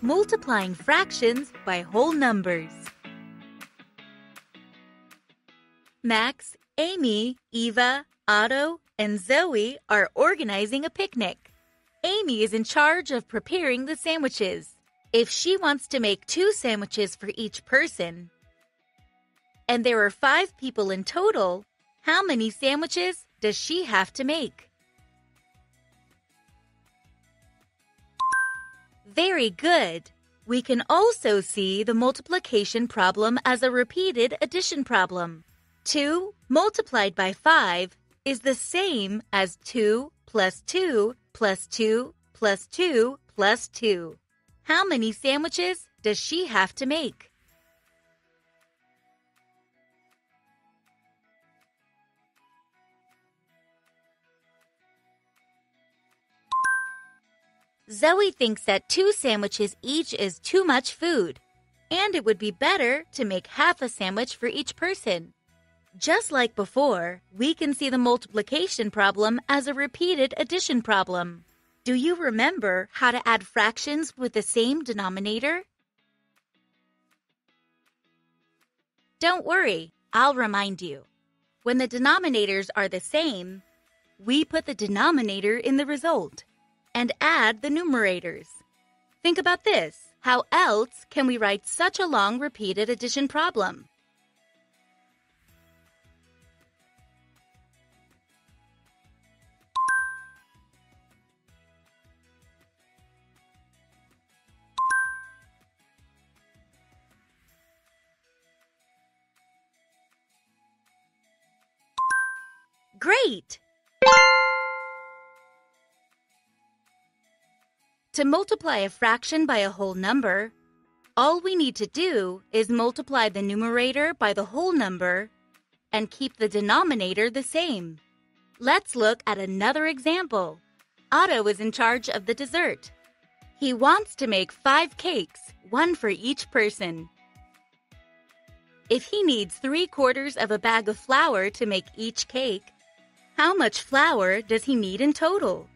multiplying fractions by whole numbers. Max, Amy, Eva, Otto, and Zoe are organizing a picnic. Amy is in charge of preparing the sandwiches. If she wants to make two sandwiches for each person, and there are five people in total, how many sandwiches does she have to make? Very good. We can also see the multiplication problem as a repeated addition problem. 2 multiplied by 5 is the same as 2 plus 2 plus 2 plus 2 plus 2. How many sandwiches does she have to make? Zoe thinks that two sandwiches each is too much food, and it would be better to make half a sandwich for each person. Just like before, we can see the multiplication problem as a repeated addition problem. Do you remember how to add fractions with the same denominator? Don't worry, I'll remind you. When the denominators are the same, we put the denominator in the result and add the numerators. Think about this. How else can we write such a long repeated addition problem? Great! To multiply a fraction by a whole number, all we need to do is multiply the numerator by the whole number and keep the denominator the same. Let's look at another example. Otto is in charge of the dessert. He wants to make five cakes, one for each person. If he needs three quarters of a bag of flour to make each cake, how much flour does he need in total?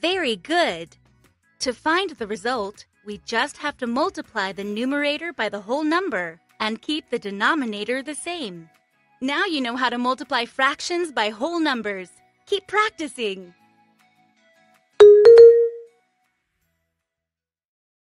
Very good. To find the result, we just have to multiply the numerator by the whole number and keep the denominator the same. Now you know how to multiply fractions by whole numbers. Keep practicing.